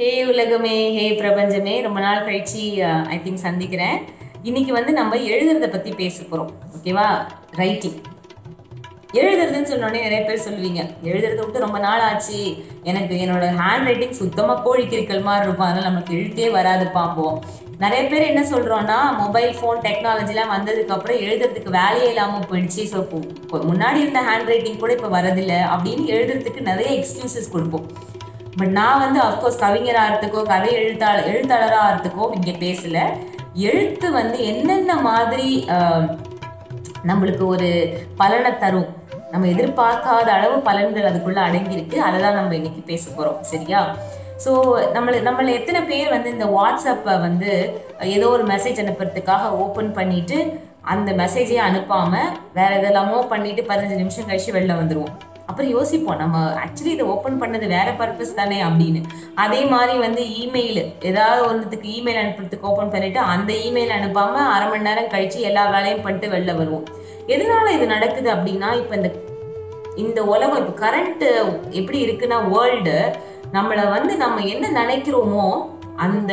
ஹே உலகமே ஹே பிரபஞ்சமே. ரொம்ப நாள் கழிச்சு ஐ திங்க் சந்திக்கிறேன். இன்னைக்கு வந்து நம்ம எழுதுறத பத்தி பேச போறோம். ஓகேவா ரைட்டிங் எழுதுறதுன்னு சொன்னோடனே நிறைய பேர் சொல்லுவீங்க. எழுதுறத விட்டு ரொம்ப நாள் ஆச்சு. எனக்கு என்னோட ஹேண்ட் ரைட்டிங் சுத்தமா கோழி மாதிரி இருக்கும். அதனால நமக்கு எழுத்தே வராது பாம்போம் நிறைய பேர் என்ன சொல்றோம்னா மொபைல் ஃபோன் டெக்னாலஜிலாம் வந்ததுக்கு அப்புறம் எழுதுறதுக்கு வேலையே இல்லாம போயிடுச்சு. ஸோ முன்னாடி இருந்த ஹேண்ட் ரைட்டிங் கூட இப்போ வரதில்லை அப்படின்னு எழுதுறதுக்கு நிறைய எக்ஸ்கியூசஸ் கொடுப்போம். பட் நான் வந்து அஃப்கோர்ஸ் கவிஞர் ஆகிறதுக்கோ கதை எழுத்தாளர் எழுத்தாளராக ஆகிறதுக்கோ இங்கே பேசல. எழுத்து வந்து என்னென்ன மாதிரி நம்மளுக்கு ஒரு பலனை தரும்? நம்ம எதிர்பார்க்காத அளவு பலன்கள் அதுக்குள்ள அடங்கியிருக்கு. அதை தான் நம்ம இன்னைக்கு பேச போகிறோம் சரியா? ஸோ நம்மளை நம்மளை எத்தனை பேர் வந்து இந்த வாட்ஸ்அப்பை வந்து ஏதோ ஒரு மெசேஜ் அனுப்புறதுக்காக ஓப்பன் பண்ணிட்டு அந்த மெசேஜையே அனுப்பாமல் வேற எதெல்லாமோ பண்ணிட்டு பதினஞ்சு நிமிஷம் கழிச்சு வெளில வந்துடுவோம் அப்புறம் யோசிப்போம் நம்ம ஆக்சுவலி இதை ஓப்பன் பண்ணது வேற பர்பஸ் தானே அப்படின்னு. அதே மாதிரி வந்து இமெயில் ஏதாவது ஒன்றுத்துக்கு இமெயில் அனுப்புறதுக்கு ஓப்பன் பண்ணிட்டு அந்த இமெயில் அனுப்பாம அரை மணி நேரம் கழிச்சு எல்லா வேலையும் பண்ணிட்டு வெளில வருவோம். எதனால இது நடக்குது அப்படின்னா இப்போ இந்த இந்த உலகம் இப்போ கரண்ட் எப்படி இருக்குன்னா வேர்ல்டு நம்மளை வந்து நம்ம என்ன நினைக்கிறோமோ அந்த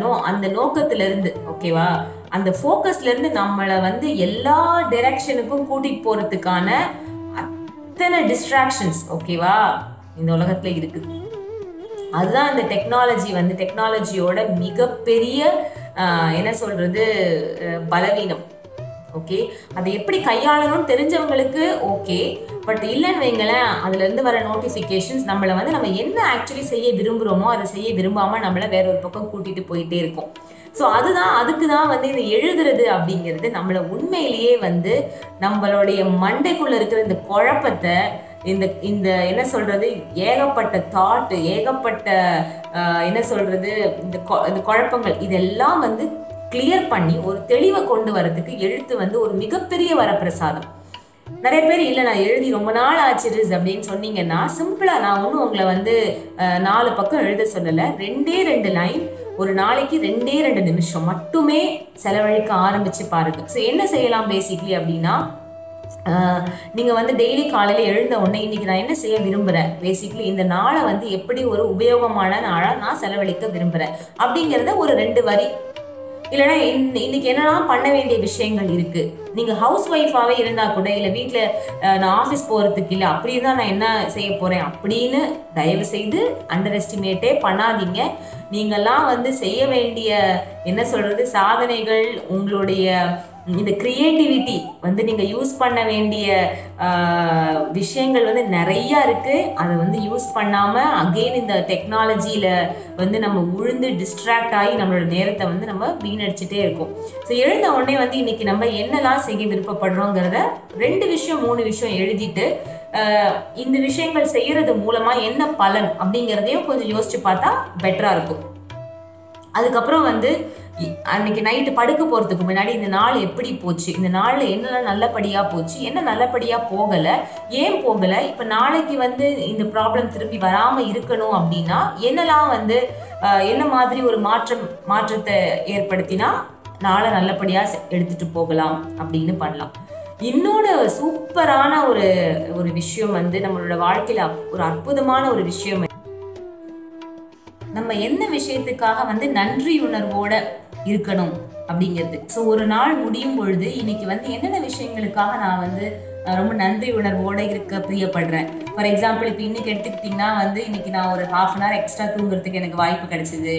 நோ அந்த நோக்கத்துல இருந்து ஓகேவா அந்த ஃபோக்கஸ்ல இருந்து நம்மளை வந்து எல்லா டைரக்ஷனுக்கும் கூட்டிட்டு போறதுக்கான இத்தனை டிஸ்ட்ராக்ஷன்ஸ் ஓகேவா இந்த உலகத்துல இருக்குது அதுதான் இந்த டெக்னாலஜி வந்து டெக்னாலஜியோட மிகப்பெரிய என்ன சொல்றது பலவீனம். ஓகே? அதை எப்படி கையாளணும்னு தெரிஞ்சவங்களுக்கு ஓகே. பட் இல்லைன்னு வைங்களேன் அதுல இருந்து வர நோட்டிஃபிகேஷன்ஸ் நம்மளை வந்து நம்ம என்ன ஆக்சுவலி செய்ய விரும்புகிறோமோ அதை செய்ய விரும்பாம நம்மளை வேற ஒரு பக்கம் கூட்டிட்டு போயிட்டே இருக்கும். ஸோ அதுதான் அதுக்கு தான் வந்து இது எழுதுறது அப்படிங்கிறது நம்மளை உண்மையிலேயே வந்து நம்மளுடைய மண்டைக்குள்ள இருக்கிற இந்த குழப்பத்தை இந்த இந்த என்ன சொல்றது ஏகப்பட்ட தாட் ஏகப்பட்ட என்ன சொல்றது இந்த கொ- இந்த குழப்பங்கள் இதெல்லாம் வந்து கிளியர் பண்ணி ஒரு தெளிவை கொண்டு வரதுக்கு எழுத்து வந்து ஒரு மிகப்பெரிய வரப்பிரசாதம். நிறைய பேர் இல்லை நான் எழுதி ரொம்ப நாள் ஆச்சு அப்படின்னு சொன்னீங்கன்னா சிம்பிளா நான் ஒன்றும் உங்களை வந்து நாலு பக்கம் எழுத சொல்லலை. ரெண்டே ரெண்டு லைன் ஒரு நாளைக்கு ரெண்டே ரெண்டு நிமிஷம் மட்டுமே செலவழிக்க ஆரம்பிச்சு பாருங்க. ஸோ என்ன செய்யலாம் பேசிக்லி அப்படின்னா நீங்கள் நீங்க வந்து டெய்லி காலையில எழுந்த உடனே இன்னைக்கு நான் என்ன செய்ய விரும்புறேன்? பேசிக்லி இந்த நாளை வந்து எப்படி ஒரு உபயோகமான நாளா நான் செலவழிக்க விரும்புறேன்? அப்படிங்கறத ஒரு ரெண்டு வரி. இல்லைன்னா இன்ன- இன்னைக்கு என்னெல்லாம் பண்ண வேண்டிய விஷயங்கள் இருக்கு? நீங்க ஹவுஸ் ஒய்ஃபாவே இருந்தா கூட இல்ல வீட்டுல நான் ஆஃபீஸ் போறதுக்கு இல்ல அப்படி தான் நான் என்ன செய்ய போறேன் அப்படின்னு தயவு செய்து அண்டர் எஸ்டிமேட்டே பண்ணாதீங்க. நீங்கெல்லாம் வந்து செய்ய வேண்டிய என்ன சொல்றது சாதனைகள் உங்களுடைய இந்த கிரியேட்டிவிட்டி வந்து நீங்க யூஸ் பண்ண வேண்டிய விஷயங்கள் வந்து நிறைய இருக்கு. அதை வந்து யூஸ் பண்ணாம அகெயின் இந்த டெக்னாலஜியில வந்து நம்ம உழுந்து டிஸ்ட்ராக்ட் ஆகி நம்மளோட நேரத்தை வந்து நம்ம வீணடிச்சுட்டே இருக்கோம். ஸோ எழுந்த உடனே வந்து இன்னைக்கு நம்ம என்னெல்லாம் செய்ய விருப்பப்படுறோங்கிறத ரெண்டு விஷயம் மூணு விஷயம் எழுதிட்டு இந்த விஷயங்கள் செய்யறது மூலமா என்ன பலன் அப்படிங்கிறதையும் கொஞ்சம் யோசிச்சு பார்த்தா பெட்டரா இருக்கும். அதுக்கப்புறம் வந்து அன்னைக்கு நைட்டு படுக்க போறதுக்கு முன்னாடி இந்த நாள் எப்படி போச்சு? இந்த நாள்ல என்னெல்லாம் நல்லபடியா போச்சு? என்ன நல்லபடியா போகல? ஏன் போகல? இப்ப நாளைக்கு வந்து இந்த ப்ராப்ளம் திரும்பி வராம இருக்கணும் அப்படின்னா என்னெல்லாம் வந்து ஆஹ், என்ன மாதிரி ஒரு மாற்றம் மாற்றத்தை ஏற்படுத்தினா நாளை நல்லபடியா எடுத்துட்டு போகலாம் அப்படின்னு பண்ணலாம். இன்னொரு சூப்பரான ஒரு ஒரு விஷயம் வந்து நம்மளோட வாழ்க்கையில ஒரு அற்புதமான ஒரு விஷயம். நம்ம என்ன விஷயத்துக்காக வந்து நன்றி உணர்வோட இருக்கணும் அப்படிங்கிறது. ஸோ ஒரு நாள் முடியும் பொழுது இன்னைக்கு வந்து என்னென்ன விஷயங்களுக்காக நான் வந்து ரொம்ப நன்றி உணர்வோட இருக்க பிரியப்படுறேன். ஃபார் எக்ஸாம்பிள் இப்போ இன்னைக்கு எடுத்துக்கிட்டிங்கன்னா வந்து இன்னைக்கு நான் ஒரு ஹாஃப் அன் ஹவர் எக்ஸ்ட்ரா தூங்குறதுக்கு எனக்கு வாய்ப்பு கிடைச்சிது.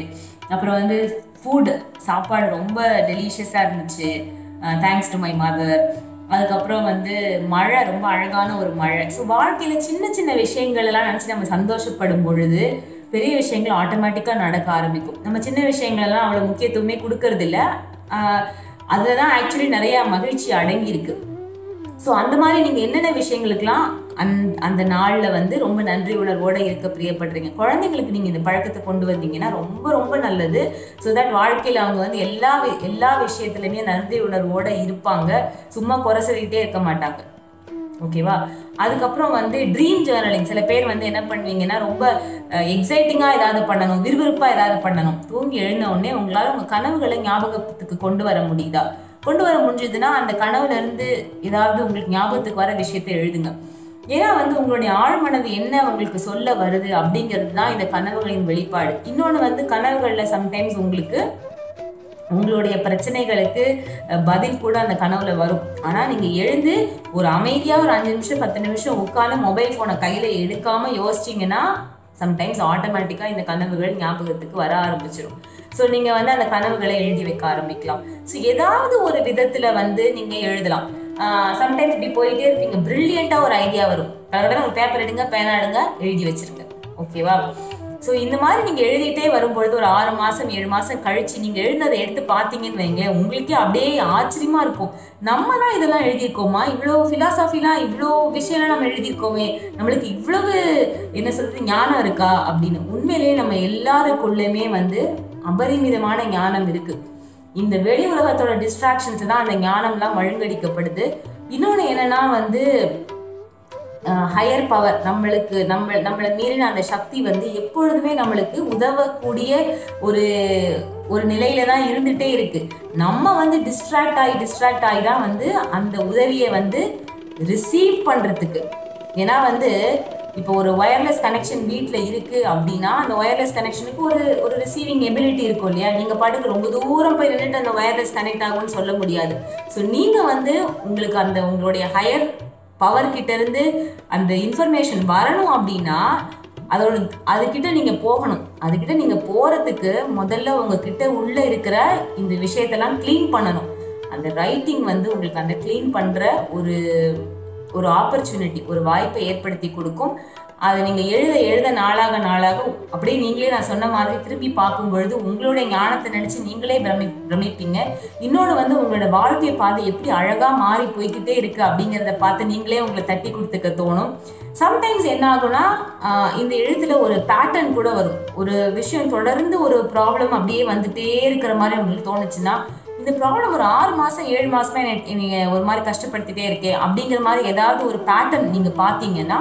அப்புறம் வந்து ஃபுட் சாப்பாடு ரொம்ப டெலிஷியஸாக இருந்துச்சு. தேங்க்ஸ் டு மை மதர் அதுக்கப்புறம் வந்து மழை ரொம்ப அழகான ஒரு மழை. ஸோ வாழ்க்கையில் சின்ன சின்ன விஷயங்கள் எல்லாம் நினச்சி நம்ம சந்தோஷப்படும் பொழுது பெரிய விஷயங்கள் ஆட்டோமேட்டிக்காக நடக்க ஆரம்பிக்கும். நம்ம சின்ன விஷயங்களெல்லாம் அவ்வளோ முக்கியத்துவமே கொடுக்கறது இல்ல அதில் தான் ஆக்சுவலி நிறையா மகிழ்ச்சி அடங்கியிருக்கு. ஸோ அந்த மாதிரி நீங்கள் என்னென்ன விஷயங்களுக்கெல்லாம் அந் அந்த நாளில் வந்து ரொம்ப நன்றி உணர்வோடு இருக்க பிரியப்படுறீங்க? குழந்தைங்களுக்கு நீங்கள் இந்த பழக்கத்தை கொண்டு வந்தீங்கன்னா ரொம்ப ரொம்ப நல்லது. ஸோ தட் வாழ்க்கையில் அவங்க வந்து எல்லா வி- எல்லா விஷயத்துலையுமே நன்றி உணர்வோடு இருப்பாங்க. சும்மா குறை சொல்லிக்கிட்டே இருக்க மாட்டாங்க. ஓகேவா? அதுக்கப்புறம் வந்து ட்ரீம் ஜேர்னலிங் சில பேர் வந்து என்ன பண்ணுவீங்கன்னா ரொம்ப எக்ஸைட்டிங்காக ஏதாவது பண்ணணும் விறுவிறுப்பாக ஏதாவது பண்ணணும். தூங்கி எழுந்த உடனே உங்களால் உங்கள் கனவுகளை ஞாபகத்துக்கு கொண்டு வர முடியுதா? கொண்டு வர முடிஞ்சதுன்னா அந்த கனவுலேருந்து ஏதாவது உங்களுக்கு ஞாபகத்துக்கு வர விஷயத்தை எழுதுங்க. ஏன்னா வந்து உங்களுடைய ஆழ்மனது என்ன உங்களுக்கு சொல்ல வருது அப்படிங்கிறது தான் இந்த கனவுகளின் வெளிப்பாடு. இன்னொன்று வந்து கனவுகளில் சம்டைம்ஸ் உங்களுக்கு உங்களுடைய பிரச்சனைகளுக்கு பதில் கூட அந்த கனவுல வரும். ஆனா நீங்க எழுந்து ஒரு அமைதியா ஒரு அஞ்சு நிமிஷம் பத்து நிமிஷம் உட்கார்ந்து மொபைல் போனை கையில எடுக்காம யோசிச்சீங்கன்னா சம்டைம்ஸ் ஆட்டோமேட்டிக்கா இந்த கனவுகள் ஞாபகத்துக்கு வர ஆரம்பிச்சிடும் ஸோ நீங்க வந்து அந்த கனவுகளை எழுதி வைக்க ஆரம்பிக்கலாம். ஸோ ஏதாவது ஒரு விதத்துல வந்து நீங்க எழுதலாம். சம்டைம்ஸ் இப்படி போயிட்டே இருப்பீங்க. பிரில்லியண்டா ஒரு ஐடியா வரும். கடகடன்னு ஒரு பேப்பர் எடுங்க பேனா எடுங்க எழுதி வச்சிருங்க. ஓகேவா ஸோ இந்த மாதிரி நீங்கள் எழுதிட்டே வரும்பொழுது ஒரு ஆறு மாதம் ஏழு மாதம் கழிச்சு நீங்கள் எழுந்ததை எடுத்து பார்த்தீங்கன்னு வைங்க உங்களுக்கே அப்படியே ஆச்சரியமாக இருக்கும். நம்ம தான் இதெல்லாம் எழுதியிருக்கோமா? இவ்வளோ ஃபிலாசபிலாம் இவ்வளோ விஷயம்லாம் நம்ம எழுதியிருக்கோமே நம்மளுக்கு இவ்வளவு என்ன சொல்கிறது ஞானம் இருக்கா அப்படின்னு. உண்மையிலேயே நம்ம எல்லாருக்குள்ளேயுமே வந்து அபரிமிதமான ஞானம் இருக்குது இந்த வெளி உலகத்தோட டிஸ்ட்ராக்ஷன்ஸ் தான் அந்த ஞானம்லாம் மழுங்கடிக்கப்படுது இன்னொன்று என்னென்னா வந்து ஹையர் பவர் நம்மளுக்கு நம்ம நம்மளை மீறின அந்த சக்தி வந்து எப்பொழுதுமே நம்மளுக்கு உதவக்கூடிய ஒரு ஒரு நிலையில தான் இருந்துட்டே இருக்கு. நம்ம வந்து டிஸ்ட்ராக்ட் ஆகி டிஸ்ட்ராக்ட் ஆகி தான் வந்து அந்த உதவியை வந்து ரிசீவ் பண்றதுக்கு. ஏன்னா வந்து இப்போ ஒரு ஒயர்லெஸ் கனெக்ஷன் வீட்டில் இருக்கு அப்படின்னா அந்த ஒயர்லெஸ் கனெக்ஷனுக்கு ஒரு ஒரு ரிசீவிங் எபிலிட்டி இருக்கும் இல்லையா? நீங்க பாட்டுக்கு ரொம்ப தூரம் போய் நின்றுட்டு அந்த ஒயர்லெஸ் கனெக்ட் ஆகும்னு சொல்ல முடியாது. ஸோ நீங்க வந்து உங்களுக்கு அந்த உங்களுடைய ஹையர் பவர் கிட்ட இருந்து அந்த இன்ஃபர்மேஷன் வரணும் அப்படின்னா அதோட அதுகிட்ட நீங்க போகணும். அதுகிட்ட நீங்க போறதுக்கு முதல்ல உங்ககிட்ட உள்ள இருக்கிற இந்த விஷயத்தெல்லாம் க்ளீன் பண்ணணும். அந்த ரைட்டிங் வந்து உங்களுக்கு அந்த க்ளீன் பண்ற ஒரு ஒரு ஆப்பர்ச்சுனிட்டி ஒரு வாய்ப்பை ஏற்படுத்தி கொடுக்கும். அதை நீங்கள் எழுத எழுத நாளாக நாளாக அப்படியே நீங்களே நான் சொன்ன மாதிரி திரும்பி பார்க்கும் பொழுது உங்களுடைய ஞானத்தை நினச்சி நீங்களே பிரமி பிரமிப்பீங்க. இன்னொன்று வந்து உங்களோட வாழ்க்கை பாதை எப்படி அழகாக மாறி போய்க்கிட்டே இருக்குது அப்படிங்கிறத பார்த்து நீங்களே உங்களை தட்டி கொடுத்துக்க தோணும். சம்டைம்ஸ் என்ன ஆகும்னா இந்த எழுத்துல ஒரு பேட்டர்ன் கூட வரும். ஒரு விஷயம் தொடர்ந்து ஒரு ப்ராப்ளம் அப்படியே வந்துட்டே இருக்கிற மாதிரி உங்களுக்கு தோணுச்சுன்னா இந்த ப்ராப்ளம் ஒரு ஆறு மாதம் ஏழு மாசமா என்னை நீங்கள் ஒரு மாதிரி கஷ்டப்படுத்திட்டே இருக்கே அப்படிங்கிற மாதிரி ஏதாவது ஒரு பேட்டர்ன் நீங்கள் பார்த்தீங்கன்னா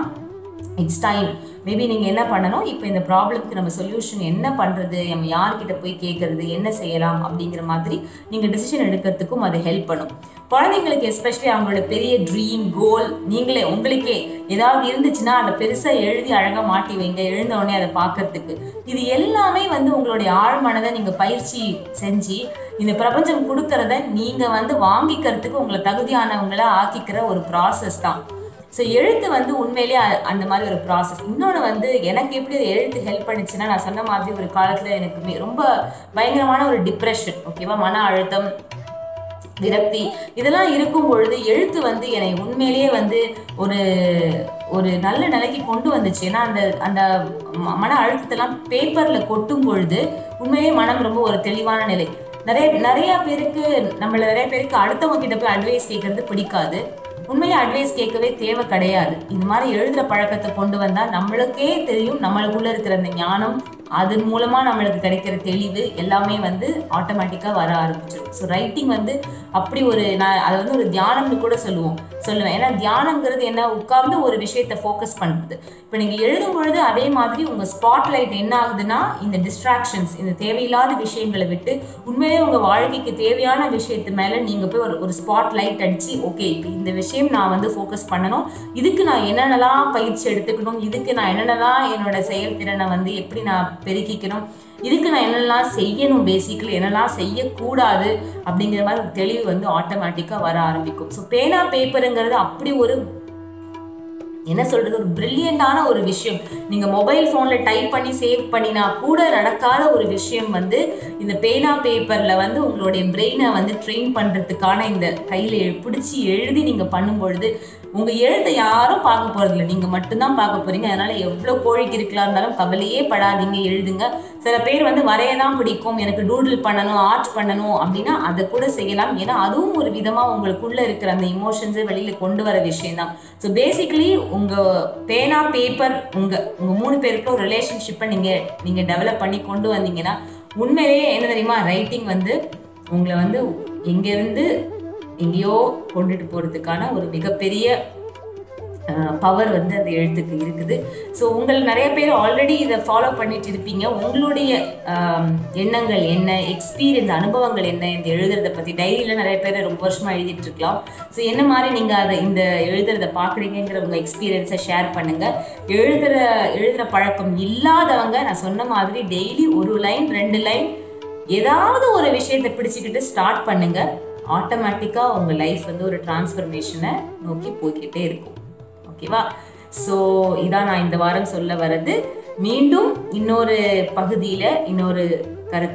இட்ஸ் டைம் மேபி நீங்கள் என்ன பண்ணணும்? இப்போ இந்த ப்ராப்ளம்க்கு நம்ம சொல்யூஷன் என்ன பண்ணுறது நம்ம யார்கிட்ட போய் கேட்கறது என்ன செய்யலாம்? அப்படிங்கிற மாதிரி நீங்கள் டிசிஷன் எடுக்கிறதுக்கும் அது ஹெல்ப் பண்ணும். குழந்தைங்களுக்கு எஸ்பெஷலி அவங்களோட பெரிய ட்ரீம் கோல் நீங்களே உங்களுக்கே ஏதாவது இருந்துச்சுன்னா அதை பெருசாக எழுதி அழகாக மாட்டி வைங்க. எழுந்தவொடனே அதை பார்க்கறதுக்கு. இது எல்லாமே வந்து உங்களுடைய ஆழ்மனதை நீங்கள் பயிற்சி செஞ்சு இந்த பிரபஞ்சம் கொடுக்கறத நீங்கள் வந்து வாங்கிக்கிறதுக்கு உங்களை தகுதியானவங்கள ஆக்கிக்கிற ஒரு ப்ராசஸ் தான். ஸோ எழுத்து வந்து உண்மையிலேயே அந்த மாதிரி ஒரு ப்ராசஸ் இன்னொன்று வந்து எனக்கு எப்படி எழுத்து ஹெல்ப் பண்ணுச்சுன்னா நான் சொன்ன மாதிரி ஒரு காலத்தில் எனக்கு ரொம்ப பயங்கரமான ஒரு டிப்ரெஷன் ஓகேவா மன அழுத்தம் விரக்தி இதெல்லாம் இருக்கும் பொழுது எழுத்து வந்து என்னை உண்மையிலேயே வந்து ஒரு ஒரு நல்ல நிலைக்கு கொண்டு வந்துச்சு. ஏன்னா அந்த அந்த ம- மன அழுத்தத்தெல்லாம் பேப்பரில் கொட்டும் பொழுது உண்மையிலேயே மனம் ரொம்ப ஒரு தெளிவான நிலை. நிறைய நிறைய பேருக்கு நம்மள நிறைய பேருக்கு அடுத்தவங்க கிட்ட போய் அட்வைஸ் கேட்கறது பிடிக்காது. உண்மையா அட்வைஸ் கேட்கவே தேவை கிடையாது. இந்த மாதிரி எழுதுற பழக்கத்தை கொண்டு வந்தா நம்மளுக்கே தெரியும் நம்மளுக்குள்ள இருக்கிற அந்த ஞானம் அதன் மூலமா நம்மளுக்கு கிடைக்கிற தெளிவு எல்லாமே வந்து ஆட்டோமேட்டிக்கா வர ஆரம்பிச்சிடும் ஸோ ரைட்டிங் வந்து அப்படி ஒரு நான் அதை வந்து ஒரு தியானம்னு கூட சொல்லுவோம். சொல்லுவேன். ஏன்னா தியானங்கிறது என்ன? உட்கார்ந்து ஒரு விஷயத்தை ஃபோக்கஸ் பண்ணுறது இப்போ நீங்க எழுதும் பொழுது அதே மாதிரி உங்க ஸ்பாட்லைட் என்ன ஆகுதுன்னா இந்த டிஸ்ட்ராக்ஷன்ஸ் இந்த தேவையில்லாத விஷயங்களை விட்டு உண்மையிலே உங்க வாழ்க்கைக்கு தேவையான விஷயத்து மேல நீங்க போய் ஒரு ஒரு ஸ்பாட் லைட் அடிச்சு ஓகே இப்போ இந்த விஷயம் நான் வந்து ஃபோக்கஸ் பண்ணணும். இதுக்கு நான் என்னென்னலாம் பயிற்சி எடுத்துக்கணும்? இதுக்கு நான் என்னென்னலாம் என்னோட செயல்திறனை வந்து எப்படி நான் பெருக்கிக்கணும். இதுக்கு நான் என்னெல்லாம் செய்யணும் பேசிக்கலி என்னெல்லாம் செய்யக்கூடாது அப்படிங்கிற மாதிரி தெளிவு வந்து ஆட்டோமேட்டிக்காக வர ஆரம்பிக்கும். ஸோ பேனா பேப்பருங்கிறது அப்படி ஒரு என்ன சொல்றது ஒரு பிரில்லியண்டான ஒரு விஷயம். நீங்க மொபைல் போன்ல டைப் பண்ணி சேவ் பண்ணினா கூட நடக்காத ஒரு விஷயம் வந்து இந்த பேனா பேப்பர்ல வந்து உங்களுடைய பிரெயினை வந்து ட்ரெயின் பண்றதுக்கான இந்த கையில பிடிச்சி எழுதி நீங்க பண்ணும் உங்கள் உங்க எழுத்தை யாரும் பார்க்க போகிறதில்ல நீங்க மட்டும்தான் பார்க்க போறீங்க. அதனால எவ்வளவு கோழிக்கு இருக்கலாம் இருந்தாலும் கவலையே படாதீங்க எழுதுங்க. சில பேர் வந்து வரைய தான் பிடிக்கும். எனக்கு டூடில் பண்ணணும் ஆர்ட் பண்ணணும் அப்படின்னா அதை கூட செய்யலாம். ஏன்னா அதுவும் ஒரு விதமா உங்களுக்குள்ள இருக்கிற அந்த இமோஷன்ஸை வெளியில கொண்டு வர விஷயம்தான். ஸோ பேசிக்கலி உங்க பேனா பேப்பர் உங்க உங்க மூணு பேருக்கும் ஒரு ரிலேஷன்ஷிப்பை நீங்க நீங்க டெவலப் பண்ணி கொண்டு வந்தீங்கன்னா உண்மையிலேயே என்ன தெரியுமா? ரைட்டிங் வந்து உங்களை வந்து எங்கேருந்து எங்கேயோ கொண்டுட்டு போகிறதுக்கான ஒரு மிகப்பெரிய பவர் வந்து அந்த எழுத்துக்கு இருக்குது. ஸோ உங்கள் நிறைய பேர் ஆல்ரெடி இதை ஃபாலோ பண்ணிட்டு இருப்பீங்க. உங்களுடைய எண்ணங்கள் என்ன? எக்ஸ்பீரியன்ஸ் அனுபவங்கள் என்ன? இந்த எழுதுறதை பற்றி டைரியில் நிறைய பேர் ரொம்ப வருஷமாக எழுதிட்டு இருக்கலாம். ஸோ என்ன மாதிரி நீங்கள் அதை இந்த எழுதுறதை பார்க்குறீங்கிற உங்கள் எக்ஸ்பீரியன்ஸை ஷேர் பண்ணுங்கள் எழுதுகிற எழுதுகிற பழக்கம் இல்லாதவங்க நான் சொன்ன மாதிரி டெய்லி ஒரு லைன் ரெண்டு லைன் ஏதாவது ஒரு விஷயத்தை பிடிச்சிக்கிட்டு ஸ்டார்ட் பண்ணுங்கள் ஆட்டோமேட்டிக்காக உங்கள் லைஃப் வந்து ஒரு டிரான்ஸ்ஃபர்மேஷனை நோக்கி போய்கிட்டே இருக்கும். ஓகேவா ஸோ இதான் நான் இந்த வாரம் சொல்ல வர்றது. மீண்டும் இன்னொரு பகுதியில் இன்னொரு கரு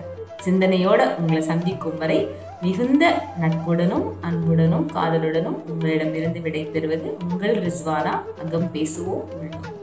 சிந்தனையோடு உங்களை சந்திக்கும் வரை மிகுந்த நட்புடனும் அன்புடனும் காதலுடனும் உங்களிடமிருந்து விடைபெறுவது உங்கள் ரிஸ்வானா. அங்கம் பேசுவோம். உள்ளோம்